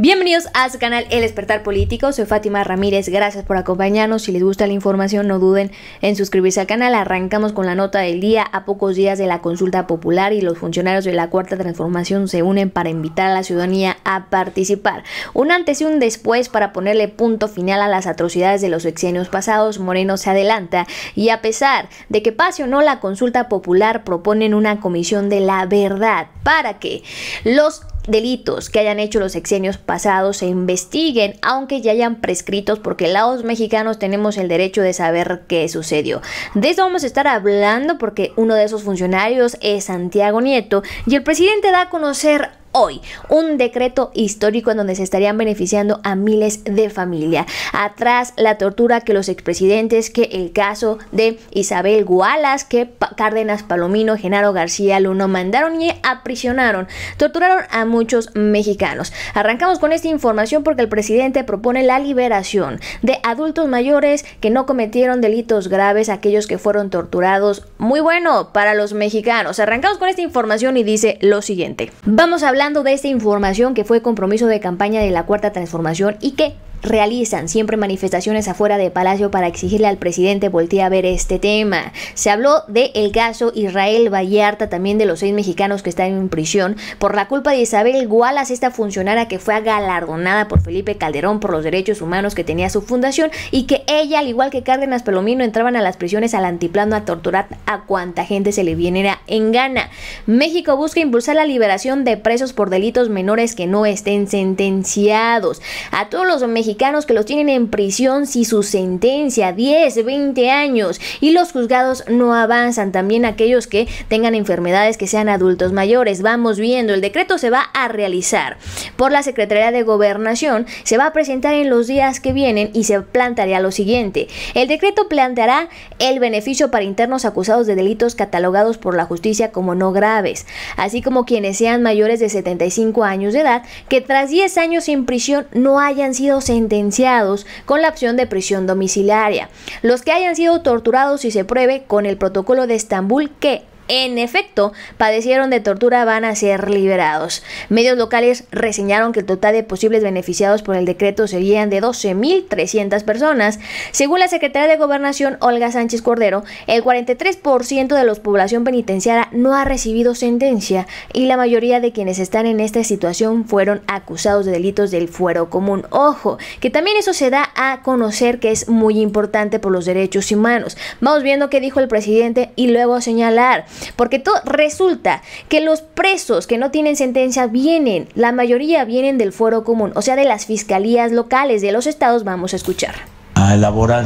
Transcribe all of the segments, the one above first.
Bienvenidos a su canal El Despertar Político, soy Fátima Ramírez, gracias por acompañarnos, si les gusta la información no duden en suscribirse al canal, arrancamos con la nota del día. A pocos días de la consulta popular y los funcionarios de la Cuarta Transformación se unen para invitar a la ciudadanía a participar. Un antes y un después para ponerle punto final a las atrocidades de los sexenios pasados, Moreno se adelanta. Y a pesar de que pase o no la consulta popular proponen una comisión de la verdad para que los delitos que hayan hecho los sexenios pasados se investiguen, aunque ya hayan prescritos, porque los mexicanos tenemos el derecho de saber qué sucedió. De eso vamos a estar hablando porque uno de esos funcionarios es Santiago Nieto y el presidente da a conocer hoy un decreto histórico en donde se estarían beneficiando a miles de familias. Atrás la tortura que los expresidentes, que el caso de Isabel Gualas, que Cárdenas Palomino, Genaro García Luno mandaron y aprisionaron, torturaron a muchos mexicanos. Arrancamos con esta información porque el presidente propone la liberación de adultos mayores que no cometieron delitos graves, aquellos que fueron torturados. Muy bueno para los mexicanos. Arrancamos con esta información y dice lo siguiente. Vamos a hablar de esta información que fue compromiso de campaña de la Cuarta Transformación y que realizan siempre manifestaciones afuera de Palacio para exigirle al presidente voltee a ver este tema. Se habló de el caso Israel Vallarta, también de los seis mexicanos que están en prisión por la culpa de Isabel Gualas, esta funcionaria que fue galardonada por Felipe Calderón por los derechos humanos que tenía su fundación y que ella, al igual que Cárdenas Pelomino, entraban a las prisiones al antiplano a torturar a cuanta gente se le viniera en gana. México busca impulsar la liberación de presos por delitos menores que no estén sentenciados. A todos los mexicanos que los tienen en prisión si su sentencia 10, 20 años y los juzgados no avanzan. También aquellos que tengan enfermedades que sean adultos mayores. Vamos viendo, el decreto se va a realizar por la Secretaría de Gobernación, se va a presentar en los días que vienen y se plantearía lo siguiente. El decreto planteará el beneficio para internos acusados de delitos catalogados por la justicia como no graves, así como quienes sean mayores de 75 años de edad que tras 10 años en prisión no hayan sido sentenciados sentenciados con la opción de prisión domiciliaria. Los que hayan sido torturados y se pruebe con el protocolo de Estambul que en efecto padecieron de tortura van a ser liberados. Medios locales reseñaron que el total de posibles beneficiados por el decreto serían de 12.300 personas. Según la secretaria de Gobernación Olga Sánchez Cordero, el 43% de la población penitenciaria no ha recibido sentencia y la mayoría de quienes están en esta situación fueron acusados de delitos del fuero común. Ojo, que también eso se da a conocer que es muy importante por los derechos humanos. Vamos viendo qué dijo el presidente y luego señalar porque resulta que los presos que no tienen sentencia vienen, la mayoría vienen del fuero común, o sea, de las fiscalías locales de los estados, vamos a escuchar. A elaborar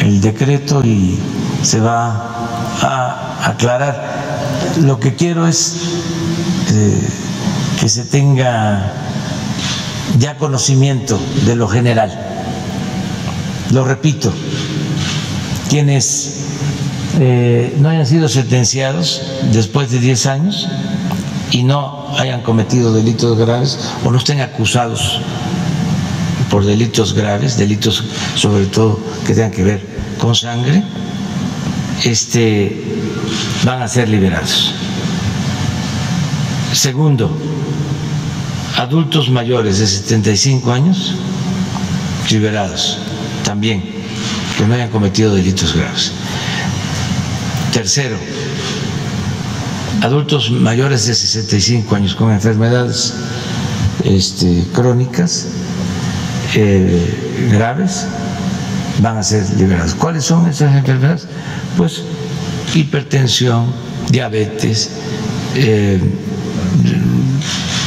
el decreto y se va a aclarar. Lo que quiero es eh, que se tenga ya conocimiento de lo general. Lo repito, quienes eh, no hayan sido sentenciados después de 10 años y no hayan cometido delitos graves o no estén acusados por delitos graves, delitos sobre todo que tengan que ver con sangre, este, van a ser liberados. Segundo, adultos mayores de 75 años liberados también, que no hayan cometido delitos graves. Tercero, adultos mayores de 65 años con enfermedades este, crónicas eh, graves van a ser liberados. ¿Cuáles son esas enfermedades? Pues hipertensión, diabetes, eh,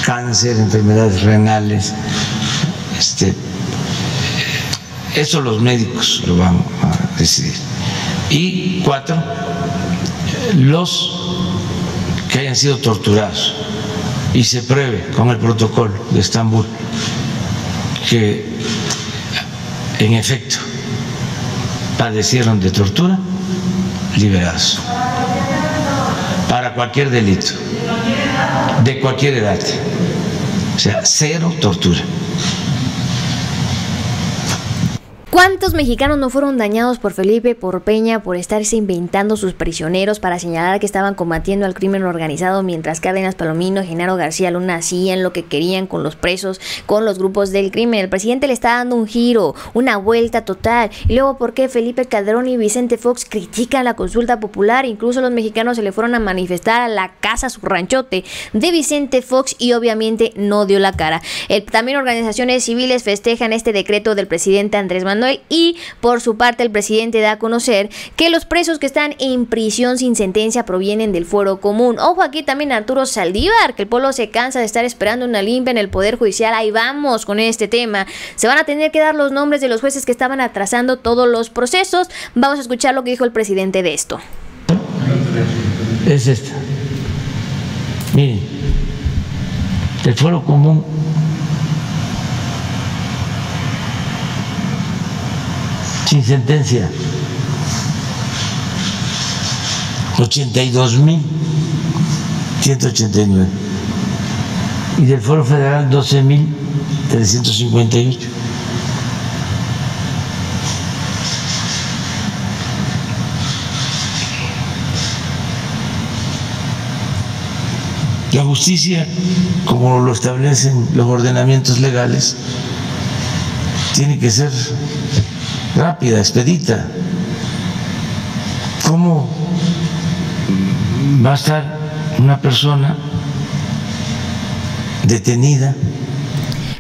cáncer, enfermedades renales. Este, eso los médicos lo van a decidir. Y cuatro, los que hayan sido torturados y se pruebe con el protocolo de Estambul que en efecto padecieron de tortura, liberados para cualquier delito, de cualquier edad, o sea, cero tortura. ¿Cuántos mexicanos no fueron dañados por Felipe, por Peña, por estarse inventando sus prisioneros para señalar que estaban combatiendo al crimen organizado mientras Cárdenas Palomino, Genaro García Luna hacían lo que querían con los presos, con los grupos del crimen? El presidente le está dando un giro, una vuelta total. Y luego, ¿por qué Felipe Calderón y Vicente Fox critican la consulta popular? Incluso los mexicanos se le fueron a manifestar a la casa, su ranchote de Vicente Fox y obviamente no dio la cara. también organizaciones civiles festejan este decreto del presidente Andrés Manuel y por su parte el presidente da a conocer que los presos que están en prisión sin sentencia provienen del fuero común. Ojo aquí también Arturo Saldívar, que el pueblo se cansa de estar esperando una limpia en el Poder Judicial. Ahí vamos con este tema. Se van a tener que dar los nombres de los jueces que estaban atrasando todos los procesos. Vamos a escuchar lo que dijo el presidente de esto. Es esta. Miren, el fuero común sin sentencia. 82.189. Y del Foro Federal 12.358. La justicia, como lo establecen los ordenamientos legales, tiene que ser rápida, expedita. ¿Cómo va a estar una persona detenida?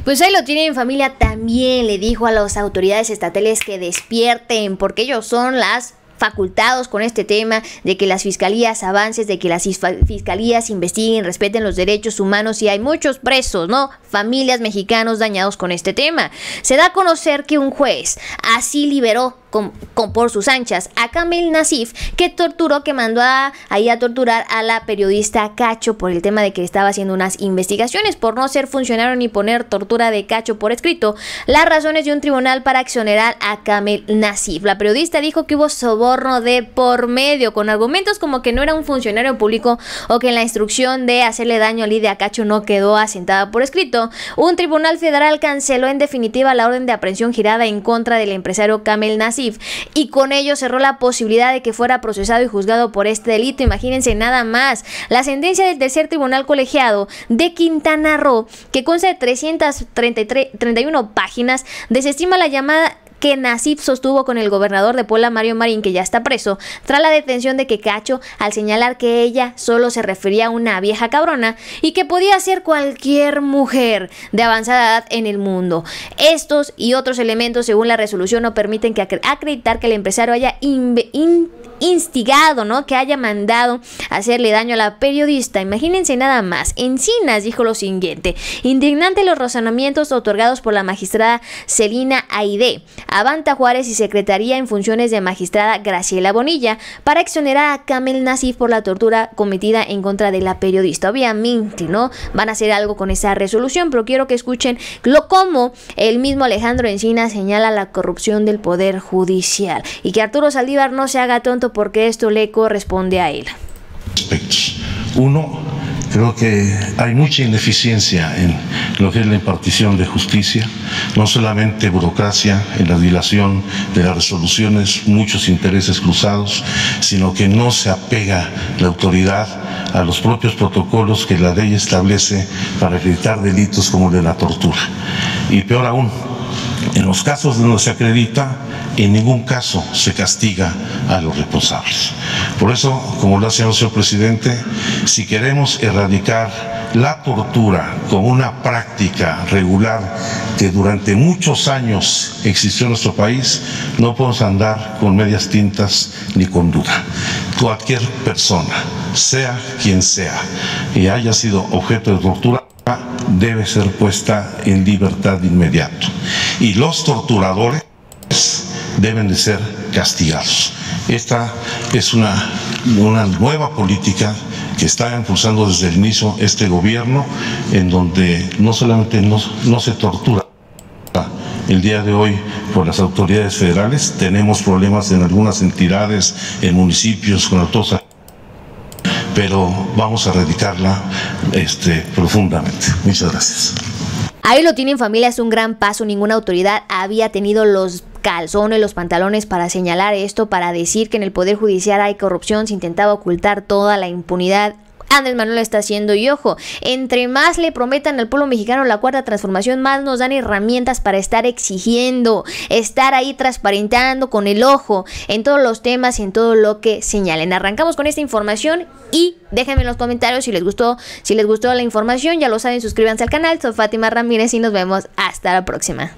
Pues ahí lo tienen familia, también le dijo a las autoridades estatales que despierten, porque ellos son las facultados con este tema de que las fiscalías avances, de que las fiscalías investiguen, respeten los derechos humanos y hay muchos presos, ¿no? Familias mexicanos dañados con este tema. Se da a conocer que un juez así liberó con, por sus anchas a Kamel Nasif, que torturó, que mandó a, ahí a torturar a la periodista Cacho por el tema de que estaba haciendo unas investigaciones por no ser funcionario ni poner tortura de Cacho por escrito. Las razones de un tribunal para exonerar a Kamel Nasif. La periodista dijo que hubo soborno de por medio, con argumentos como que no era un funcionario público o que la instrucción de hacerle daño a Lidia Cacho no quedó asentada por escrito. Un tribunal federal canceló en definitiva la orden de aprehensión girada en contra del empresario Kamel Nasif y con ello cerró la posibilidad de que fuera procesado y juzgado por este delito. Imagínense nada más. La sentencia del tercer tribunal colegiado de Quintana Roo, que consta de 331 páginas, desestima la llamada que Nasif sostuvo con el gobernador de Puebla, Mario Marín, que ya está preso, tras la detención de que Cacho, al señalar que ella solo se refería a una vieja cabrona y que podía ser cualquier mujer de avanzada edad en el mundo. Estos y otros elementos, según la resolución, no permiten que acreditar que el empresario haya instigado, ¿no? Que haya mandado hacerle daño a la periodista. Imagínense nada más. Encinas dijo lo siguiente: indignante los razonamientos otorgados por la magistrada Celina Aide, Avanta Juárez y secretaría en funciones de magistrada Graciela Bonilla para exonerar a Kamel Nasif por la tortura cometida en contra de la periodista. Obviamente, ¿no? Van a hacer algo con esa resolución, pero quiero que escuchen lo como el mismo Alejandro Encina señala la corrupción del poder judicial y que Arturo Saldívar no se haga tonto porque esto le corresponde a él. Uno, creo que hay mucha ineficiencia en lo que es la impartición de justicia, no solamente burocracia en la dilación de las resoluciones, muchos intereses cruzados, sino que no se apega la autoridad a los propios protocolos que la ley establece para evitar delitos como el de la tortura. Y peor aún, en los casos donde se acredita, en ningún caso se castiga a los responsables. Por eso, como lo ha señalado el señor presidente, si queremos erradicar la tortura como una práctica regular que durante muchos años existió en nuestro país, no podemos andar con medias tintas ni con duda. Cualquier persona, sea quien sea, y haya sido objeto de tortura, debe ser puesta en libertad de inmediato. Y los torturadores deben de ser castigados. Esta es una, una nueva política que está impulsando desde el inicio este gobierno, en donde no solamente no, no se tortura, el día de hoy por las autoridades federales. Tenemos problemas en algunas entidades, en municipios con altos pero vamos a erradicarla este, profundamente. Muchas gracias. Ahí lo tienen familia, es un gran paso, ninguna autoridad había tenido los calzones, los pantalones para señalar esto, para decir que en el Poder Judicial hay corrupción, se intentaba ocultar toda la impunidad Andrés Manuel está haciendo y ojo, entre más le prometan al pueblo mexicano la cuarta transformación, más nos dan herramientas para estar exigiendo, estar ahí transparentando con el ojo en todos los temas y en todo lo que señalen. Arrancamos con esta información y déjenme en los comentarios si les gustó, si les gustó la información, ya lo saben, suscríbanse al canal, soy Fátima Ramírez y nos vemos hasta la próxima.